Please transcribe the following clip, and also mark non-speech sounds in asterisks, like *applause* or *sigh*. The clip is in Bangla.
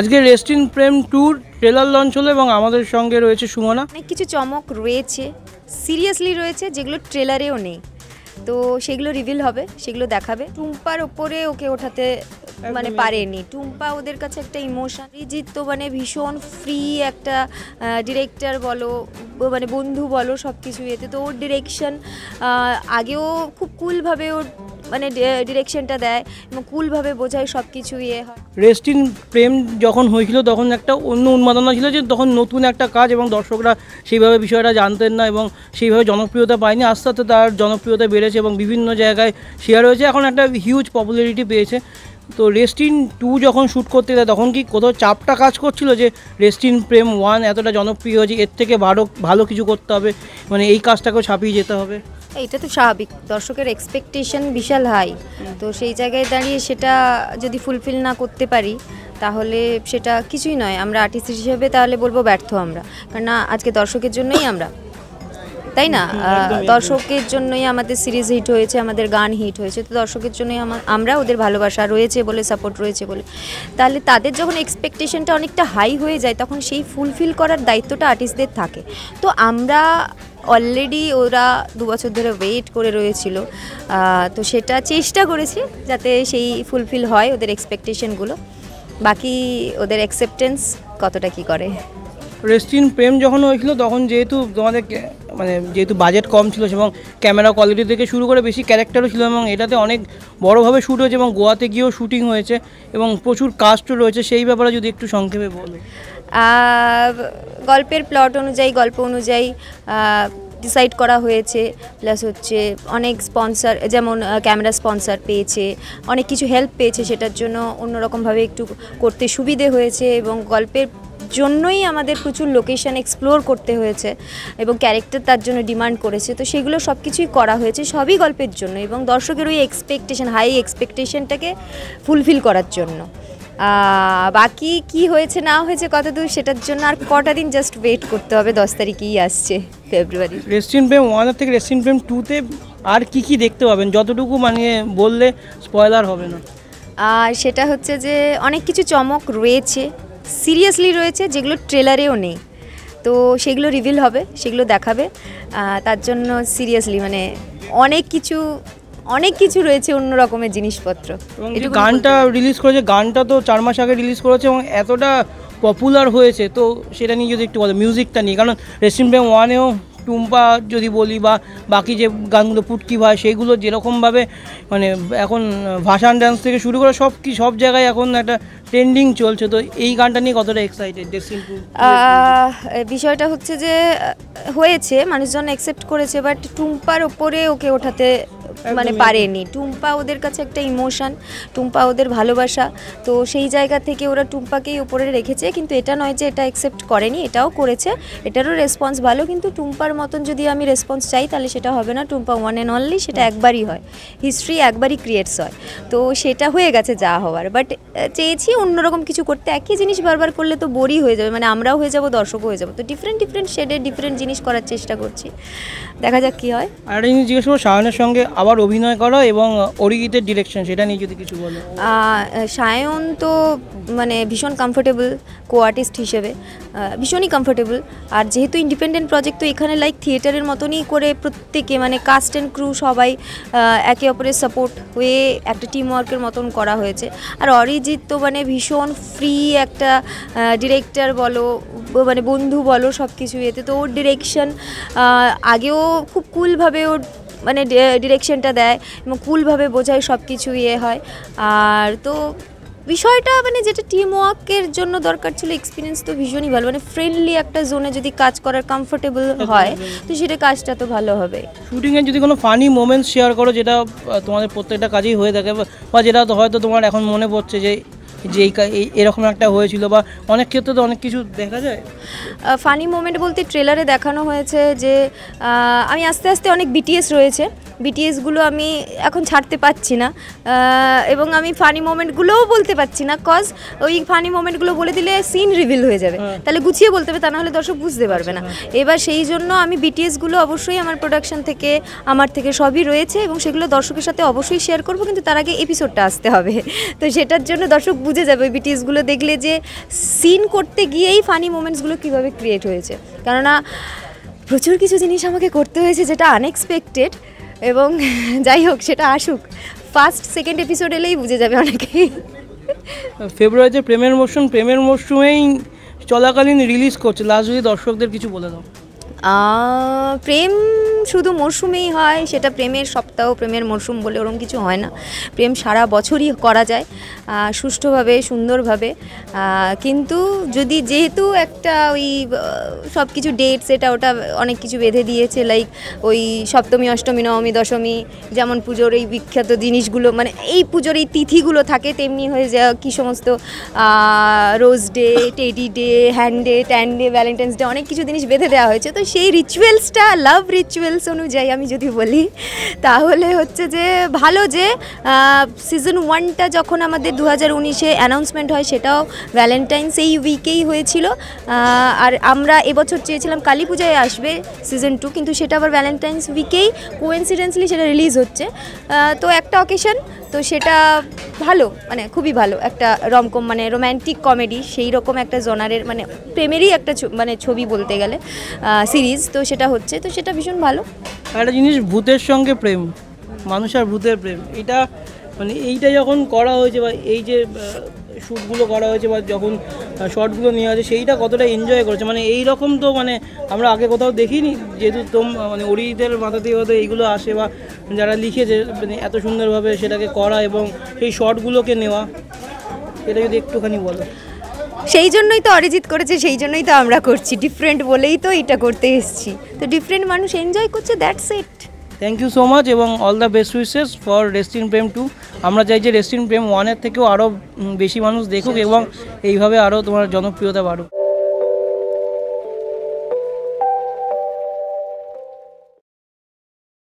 আজকে resting Prem two trailer launch হলো এবং আমাদের সঙ্গে রয়েছে সুমনা। অনেক কিছু চমক রয়েছে সিরিয়াসলি রয়েছে যেগুলো ট্রেলারেও নেই। তো সেগুলো রিভিল হবে সেগুলো দেখাবে। টুম্পার ওপরে ওকে ওঠাতে মানে পারেনি। টুম্পা ওদের কাছে একটা ইমোশন রিজিৎ তো মানে ভীষণ ফ্রি একটা ডিরেক্টর বলো মানে বন্ধু বলো সব কিছু এতে তো ওর ডিরেকশন আগেও খুব কুলভাবে ওর মানে ডিরেকশনটা দেয় এবং কুলভাবে বোঝায় সব কিছু ইয়ে রেস্টিন প্রেম যখন হয়েছিল তখন একটা অন্য উন্মাদনা ছিল যে তখন নতুন একটা কাজ এবং দর্শকরা সেইভাবে বিষয়টা জানতেন না এবং সেইভাবে জনপ্রিয়তা পায়নি। আস্তে আস্তে তার জনপ্রিয়তা বেড়েছে এবং বিভিন্ন জায়গায় শেয়ার হয়েছে। এখন একটা হিউজ পপুলারিটি পেয়েছে। তো রেস্টিন টু যখন শ্যুট করতে যায় তখন কি কোথাও চাপটা কাজ করছিল যে রেস্টিন প্রেম ওয়ান এতটা জনপ্রিয় হয়েছে, এর থেকে ভালো ভালো কিছু করতে হবে মানে এই কাজটাকেও ছাপিয়ে যেতে হবে? এটা তো স্বাভাবিক। দর্শকের এক্সপেকটেশন বিশাল হাই তো সেই জায়গায় দাঁড়িয়ে সেটা যদি ফুলফিল না করতে পারি তাহলে সেটা কিছুই নয়। আমরা আর্টিস্ট হিসেবে তাহলে বলব ব্যর্থ আমরা। কারণ না আজকে দর্শকের জন্যই আমরা। তাই না? দর্শকের জন্যই আমাদের সিরিজ হিট হয়েছে আমাদের গান হিট হয়েছে। তো দর্শকের জন্যই আমা- আমরা ওদের ভালোবাসা রয়েছে বলে সাপোর্ট রয়েছে বলে। তাহলে তাদের যখন এক্সপেকটেশনটা অনেকটা হাই হয়ে যায় তখন সেই ফুলফিল করার দায়িত্বটা আর্টিস্টদের থাকে। তো আমরা অলরেডি ওরা দু বছর ধরে ওয়েট করে রয়েছিল। তো সেটা চেষ্টা করেছি যাতে সেই ফুলফিল হয় ওদের এক্সপেকটেশনগুলো বাকি ওদের অ্যাকসেপ্টেন্স কতটা কি করে। রেস্টিন প্রেম যখন হয়েছিল তখন যেহেতু তোমাদের মানে যেহেতু বাজেট কম ছিল এবং ক্যামেরা কোয়ালিটি থেকে শুরু করে বেশি ক্যারেক্টারও ছিল এবং এটাতে অনেক বড়োভাবে শ্যুট হয়েছে এবং গোয়াতে গিয়েও শুটিং হয়েছে এবং প্রচুর কাস্টও রয়েছে, সেই ব্যাপারে যদি একটু সংক্ষেপে বলো। গল্পের প্লট অনুযায়ী, গল্প অনুযায়ী ডিসাইড করা হয়েছে। প্লাস হচ্ছে অনেক স্পন্সর যেমন ক্যামেরা স্পন্সর পেয়েছে, অনেক কিছু হেল্প পেয়েছে সেটার জন্য অন্যরকমভাবে একটু করতে সুবিধে হয়েছে এবং গল্পের জন্যই আমাদের প্রচুর লোকেশন এক্সপ্লোর করতে হয়েছে এবং ক্যারেক্টার তার জন্য ডিমান্ড করেছে। তো সেগুলো সব কিছুই করা হয়েছে, সবই গল্পের জন্য এবং দর্শকের ওই এক্সপেকটেশন হাই এক্সপেকটেশনটাকে ফুলফিল করার জন্য। বাকি কি হয়েছে না হয়েছে কত দূর সেটার জন্য আর কটা দিন জাস্ট ওয়েট করতে হবে দশ তারিখেই আসছে ফেব্রুয়ারি রেস্টিন প্রেম ওয়ানের থেকে রেস্টিন প্রেম টুতে আর কি কি দেখতে পাবেন? যতটুকু মানে বললে স্পয়লার হবে না। আর সেটা হচ্ছে যে অনেক কিছু চমক রয়েছে সিরিয়াসলি রয়েছে যেগুলো ট্রেলারেও নেই। তো সেগুলো রিভিল হবে সেগুলো দেখাবে। তার জন্য সিরিয়াসলি মানে অনেক কিছু অনেক কিছু রয়েছে অন্য রকমের জিনিসপত্র। গানটা রিলিজ করেছে গানটা তো চার মাস আগে রিলিজ করেছে এবং এতটা পপুলার হয়েছে তো সেটা নিয়ে যদি একটু বলো মিউজিকটা নিয়ে। কারণ রেস্টিন প্রেম ওয়ানেও টুম্পা যদি বলি বা বাকি যে গানগুলো পুটকি ভাই সেইগুলো যেরকমভাবে মানে এখন ভাসান ডান্স থেকে শুরু করে সব কি সব জায়গায় এখন একটা ট্রেন্ডিং চলছে তো এই গানটা নিয়ে কতটা এক্সাইটেড বিষয়টা হচ্ছে যে হয়েছে মানুষজন অ্যাকসেপ্ট করেছে বাট টুম্পার ওপরে ওকে ওঠাতে মানে। পারেনি। টুম্পা ওদের কাছে একটা ইমোশন টুম্পা ওদের ভালোবাসা। তো সেই জায়গা থেকে ওরা টুম্পাকেই ওপরে রেখেছে কিন্তু এটা নয় যে এটা অ্যাকসেপ্ট করেনি এটাও করেছে। এটারও রেসপন্স ভালো কিন্তু টুম্পার মতন যদি আমি রেসপন্স চাই তাহলে সেটা হবে না। টুম্পা ওয়ান অ্যান্ড অনলি সেটা একবারই হয়। হিস্ট্রি একবারই ক্রিয়েটস হয়। তো সেটা হয়ে গেছে যা হওয়ার। বাট চেয়েছি অন্যরকম কিছু করতে। একই জিনিস বারবার করলে তো বোরই হয়ে যাবে। মানে আমরাও হয়ে যাব দর্শকও হয়ে যাব। তো ডিফারেন্ট ডিফারেন্ট শেডের ডিফারেন্ট জিনিস করার চেষ্টা করছি। দেখা যাক কী হয়। আর জিজ্ঞেস করব শাহানের সঙ্গে আবার অভিনয় করা এবং অরিজিতের ডিরেকশন সেটা নিয়ে যদি কিছু বলো। সায়ন তো মানে ভীষণ কমফোর্টেবল কো আর্টিস্ট হিসেবে ভীষণই কমফোর্টেবল আর যেহেতু ইন্ডিপেন্ডেন্ট প্রজেক্ট তো এখানে লাইক থিয়েটারের মতনই করে প্রত্যেকে মানে কাস্ট অ্যান্ড ক্রু সবাই একে অপরের সাপোর্ট হয়ে একটা টিম ওয়ার্কের মতন করা হয়েছে। আর অরিজিৎ তো মানে ভীষণ ফ্রি একটা ডিরেক্টর বলো মানে বন্ধু বলো সব কিছু এতে। তো ওর ডিরেকশন আগেও খুব কুলভাবে ওর মানে ডিরেকশনটা দেয় এবং কুলভাবে বোঝায় সব কিছু ইয়ে হয়। আর তো বিষয়টা মানে যেটা টিম ওয়ার্কের জন্য দরকার ছিল এক্সপিরিয়েন্স তো ভীষণই ভালো। মানে ফ্রেন্ডলি একটা জোনে যদি কাজ করার কমফোর্টেবল হয়, তো সেটা কাজটা তো ভালো হবে। শুটিংয়ে যদি কোনো ফানি মোমেন্টস শেয়ার করো, যেটা তোমাদের প্রত্যেকটা কাজেই হয়ে থাকে, বা- যেটা হয়তো তোমার এখন মনে পড়ছে যে যে এই এরকম একটা হয়েছিল বা অনেক ক্ষেত্রে তো অনেক কিছু দেখা যায়। ফানি মোমেন্ট বলতে ট্রেলারে দেখানো হয়েছে যে আমি আস্তে আস্তে অনেক বিটিএস রয়েছে। বিটিএসগুলো আমি এখন ছাড়তে পারছি না। এবং আমি ফানি মোমেন্টগুলোও বলতে পারছি না কজ ওই ফানি মোমেন্টগুলো বলে দিলে সিন রিভিল হয়ে যাবে। হ্যাঁ। তাহলে গুছিয়ে বলতে হবে তা নাহলে দর্শক বুঝতে পারবে না। এবার সেই জন্য আমি বিটিএসগুলো অবশ্যই আমার প্রোডাকশন থেকে আমার থেকে সবই রয়েছে এবং সেগুলো দর্শকের সাথে অবশ্যই শেয়ার করব কিন্তু তার আগে এপিসোডটা আসতে হবে। তো সেটার জন্য দর্শক বুঝে যাবে ওই বিটিএসগুলো দেখলে যে সিন করতে গিয়েই ফানি মোমেন্টসগুলো কীভাবে ক্রিয়েট হয়েছে। কেননা প্রচুর কিছু জিনিস আমাকে করতে হয়েছে যেটা আনএক্সপেক্টেড এবং *laughs* যাই হোক সেটা আসুক। ফার্স্ট সেকেন্ড এপিসোড এলেই বুঝে যাবে অনেকেই। ফেব্রুয়ারিতে প্রেমের মরশুম প্রেমের মরশুমেই চলাকালীন রিলিজ করছে। লাস্ট যদি দর্শকদের কিছু বলে দাও। প্রেম শুধু মরশুমেই হয়, সেটা প্রেমের সপ্তাহ, প্রেমের মরশুম বলে ওরকম কিছু হয় না। প্রেম সারা বছরই করা যায় সুষ্ঠুভাবে, সুন্দরভাবে কিন্তু যদি যেহেতু একটা ওই সব কিছু ডেটস এটা ওটা অনেক কিছু বেঁধে দিয়েছে লাইক ওই সপ্তমী, অষ্টমী, নবমী, দশমী, যেমন পুজোর এই বিখ্যাত জিনিসগুলো মানে এই পুজোর এই তিথিগুলো থাকে, তেমনি হয়ে যায় কী সমস্ত Rose Day Teddy Day hand day tan day Valentine's Day অনেক কিছু জিনিস বেঁধে দেওয়া হয়েছে। তো সেই রিচুয়ালসটা লাভ রিচুয়ালস অনুযায়ী আমি যদি বলি, তাহলে হচ্ছে যে ভালো যে সিজন ওয়ানটা যখন আমাদের দু হাজার উনিশে অ্যানাউন্সমেন্ট হয় সেটাও ভ্যালেন্টাইন্স এই উইকেই হয়েছিল। আর আমরা এবছর চেয়েছিলাম কালী পূজায় আসবে সিজন টু কিন্তু সেটা আবার ভ্যালেন্টাইন্স উইকেই কোয়েন্সিডেন্সলি সেটা রিলিজ হচ্ছে। তো একটা অকেশন তো সেটা ভালো মানে খুবই ভালো। একটা রমকম মানে রোম্যান্টিক কমেডি সেই রকম একটা জনারের মানে প্রেমেরই একটা মানে ছবি বলতে গেলে সিরিজ তো সেটা হচ্ছে, তো সেটা ভীষণ ভালো। একটা জিনিস, ভূতের সঙ্গে প্রেম, মানুষ আর ভূতের প্রেম, এটা মানে এইটা যখন করা হয়েছে বা এই যে শ্যুটগুলো করা হয়েছে বা যখন শর্টগুলো নেওয়া হয়েছে, সেইটা কতটা এনজয় করেছে? মানে এই রকম তো মানে আমরা আগে কোথাও দেখিনি, যেহেতু তোম মানে অরিজিতের মাথা থেকে হয়তো এইগুলো আসে বা যারা লিখেছে মানে এত সুন্দরভাবে সেটাকে করা এবং সেই শর্টগুলোকে নেওয়া, এটা যদি একটুখানি বলো। সেই জন্যই তো অরিজিৎ করেছে, সেই জন্যই তো আমরা করছি। ডিফারেন্ট বলেই তো এটা করতে এসেছি। তো ডিফারেন্ট মানুষ এনজয় করছে that's it thank you so much এবং all the best wishes for রেস্টিন প্রেম টু আমরা চাই যে রেস্টিন প্রেম ওয়ানের থেকেও আরও বেশি মানুষ দেখুক এবং এইভাবে আরও তোমার জনপ্রিয়তা বাড়ুক।